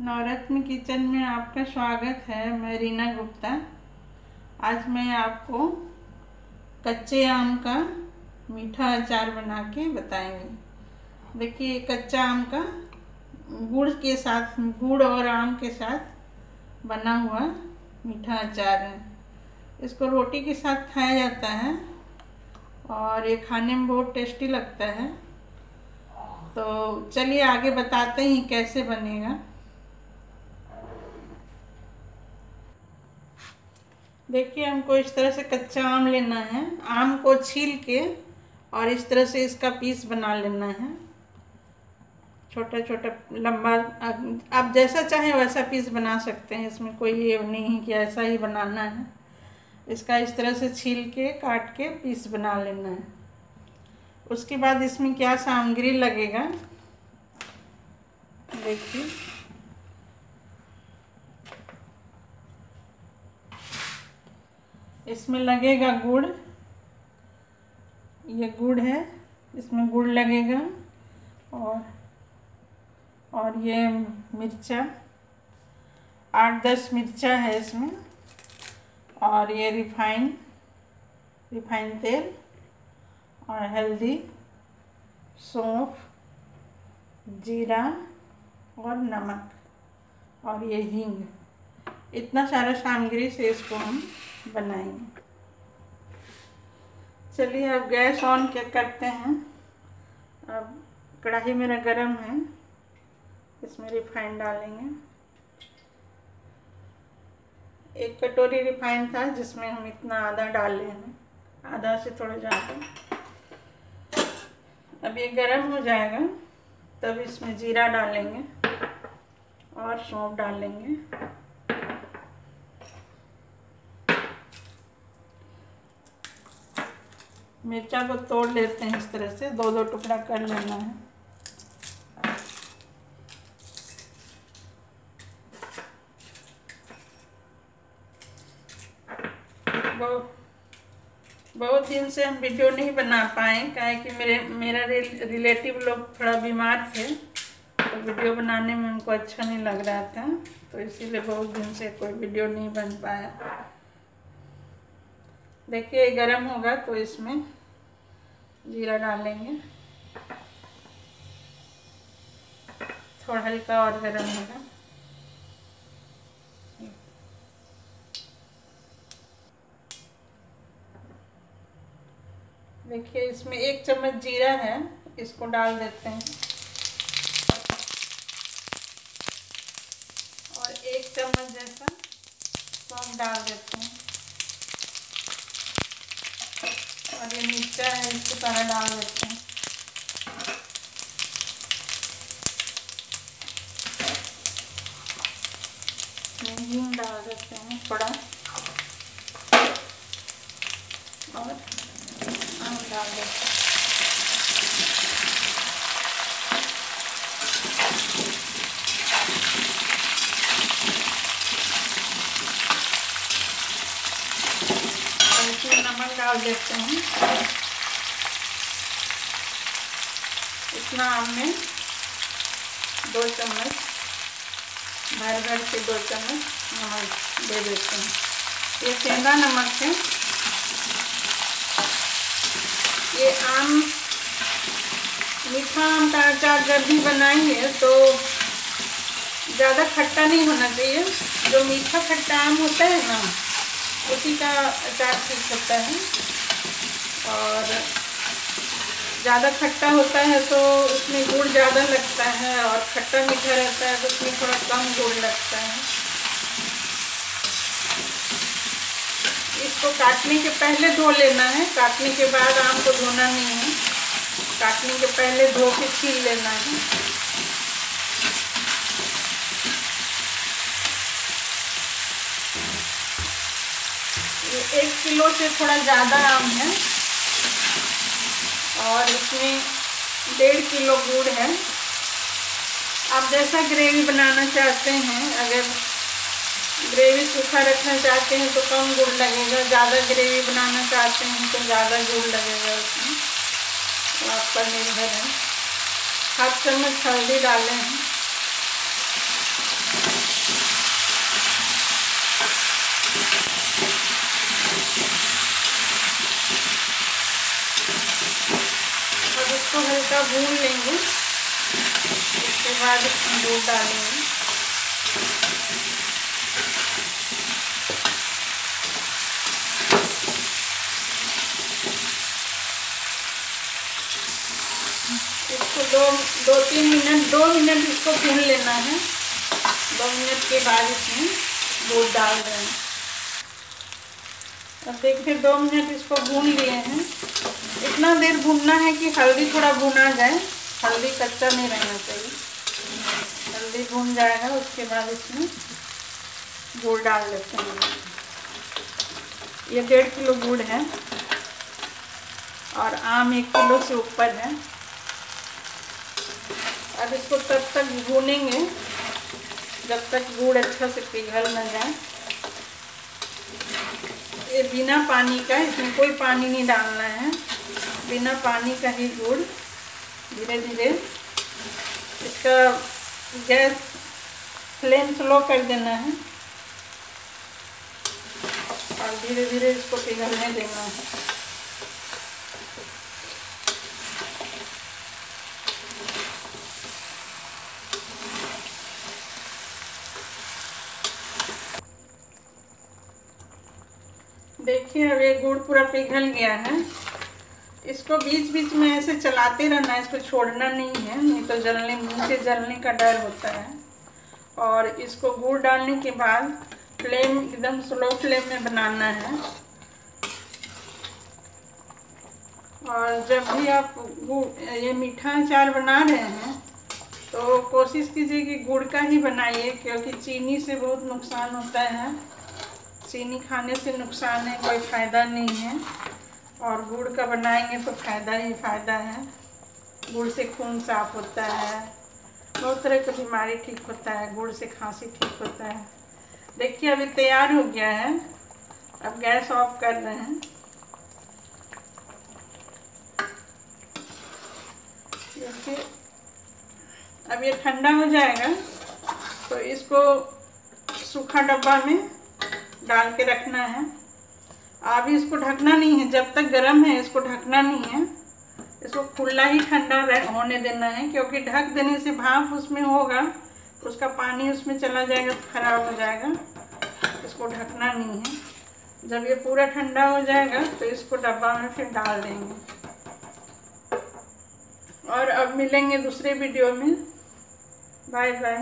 नवरत्न kitchen में आपका स्वागत है, मैं रीना गुप्ता। आज मैं आपको कच्चे आम का मीठा अचार बना के बताएँगे। देखिए, कच्चा आम का गुड़ के साथ, गुड़ और आम के साथ बना हुआ मीठा अचार है। इसको रोटी के साथ खाया जाता है और ये खाने में बहुत टेस्टी लगता है। तो चलिए आगे बताते हैं कैसे बनेगा। देखिए, हमको इस तरह से कच्चा आम लेना है। आम को छील के और इस तरह से इसका पीस बना लेना है। छोटा छोटा, लंबा आप जैसा चाहें वैसा पीस बना सकते हैं। इसमें कोई ये नहीं कि ऐसा ही बनाना है। इसका इस तरह से छील के, काट के पीस बना लेना है। उसके बाद इसमें क्या सामग्री लगेगा? देखिए। इसमें लगेगा गुड़। ये गुड़ है, इसमें गुड़ लगेगा। और और ये मिर्चा, आठ दस मिर्चा है इसमें। और ये रिफाइन रिफाइन तेल और हल्दी, सौंफ, जीरा और नमक और ये हींग। इतना सारा सामग्री से इसको हम बनाएँगे। चलिए अब गैस ऑन क्या करते हैं। अब कढ़ाई मेरा गरम है, इसमें रिफाइन डालेंगे। एक कटोरी रिफाइन था जिसमें हम इतना आधा डाले हैं। आधा से थोड़ा ज़्यादा। अब ये गरम हो जाएगा, तब इसमें जीरा डालेंगे और सौंफ डालेंगे। मिर्चा को तोड़ लेते हैं इस तरह से। दो दो टुकड़ा कर लेना है। बहुत दिन से हम वीडियो नहीं बना पाए क्या कि मेरे, मेरा रिलेटिव लोग थोड़ा बीमार थे तो वीडियो बनाने में उनको अच्छा नहीं लग रहा था तो इसीलिए बहुत दिन से कोई वीडियो नहीं बन पाया। देखिए गरम होगा तो इसमें जीरा डाल लेंगे। थोड़ा हल्का और गरम होगा। देखिए, इसमें एक चम्मच जीरा है, इसको डाल देते हैं। और एक चम्मच जैसा सौंफ डाल देते हैं। और ये मिर्चा है, इसको सारा डाल देते हैं। हींग डाल देते हैं थोड़ा। और डाल देते इसमें डाल देते हैं। इतना हमने दो चम्मच, भर भर के दो चम्मच नमक दे देते हैं। ये सेंधा नमक है। ये आम, मीठा आम का अचार जब भी बनाएँगे तो ज़्यादा खट्टा नहीं होना चाहिए। जो मीठा खट्टा आम होता है ना उसी का अचार ठीक होता है। और ज़्यादा खट्टा होता है तो उसमें गुड़ ज़्यादा लगता है और खट्टा मीठा रहता है तो उसमें थोड़ा कम गुड़ लगता है। इसको काटने के पहले धो लेना है। काटने के बाद आम को धोना नहीं है। काटने के पहले धो के छील लेना है। एक किलो से थोड़ा ज़्यादा आम है। और इसमें डेढ़ किलो गुड़ है। आप जैसा ग्रेवी बनाना चाहते हैं, अगर ग्रेवी सूखा रखना चाहते हैं तो कम गुड़ लगेगा। ज़्यादा ग्रेवी बनाना चाहते हैं तो ज़्यादा गुड़ लगेगा उसमें। तो आप पर निर्भर है। हाथ चम्मच हल्दी डालें। हैं थोड़ा भून लेंगे। उसके बाद दूध डालेंगे इसको दो दो, तीन मिनट, दो मिनट इसको भून लेना है। दो मिनट के बाद इसमें दूध डाल रहे हैं। अब देखिए, दो मिनट इसको भून लिए हैं। इतना देर भूनना है कि हल्दी थोड़ा भुना जाए। हल्दी कच्चा नहीं रहना चाहिए। हल्दी भून जाएगा, उसके बाद इसमें गुड़ डाल देते हैं। ये डेढ़ किलो गुड़ है और आम एक किलो से ऊपर है। अब इसको तब तक भूनेंगे जब तक गुड़ अच्छा से पिघल न जाए। ये बिना पानी का इसमें कोई पानी नहीं डालना है। बिना पानी का ही गुड़ धीरे धीरे इसका गैस फ्लेम स्लो कर देना है। और धीरे धीरे इसको पिघलने देना है। देखिए, अब ये गुड़ पूरा पिघल गया है। इसको बीच बीच में ऐसे चलाते रहना, इसको छोड़ना नहीं है, नहीं तो जलने, नीचे जलने का डर होता है। और इसको गुड़ डालने के बाद फ्लेम एकदम स्लो फ्लेम में बनाना है। और जब भी आप ये मीठा अचार बना रहे हैं तो कोशिश कीजिए कि गुड़ का ही बनाइए, क्योंकि चीनी से बहुत नुकसान होता है। चीनी खाने से नुकसान है, कोई फ़ायदा नहीं है। और गुड़ का बनाएँगे तो फ़ायदा ही फ़ायदा है। गुड़ से खून साफ़ होता है। बहुत तरह की बीमारी ठीक होता है, गुड़ से खांसी ठीक होता है। देखिए, अभी तैयार हो गया है। अब गैस ऑफ़ कर रहे हैं। देखिए, अब ये ठंडा हो जाएगा तो इसको सूखा डब्बा में डाल के रखना है। अभी इसको ढकना नहीं है, जब तक गर्म है, इसको ढकना नहीं है। इसको खुला ही ठंडा होने देना है, क्योंकि ढक देने से भाप उसमें होगा तो उसका पानी उसमें चला जाएगा तो खराब हो जाएगा। इसको ढकना नहीं है। जब ये पूरा ठंडा हो जाएगा तो इसको डब्बा में फिर डाल देंगे। और अब मिलेंगे दूसरे वीडियो में। Bye bye.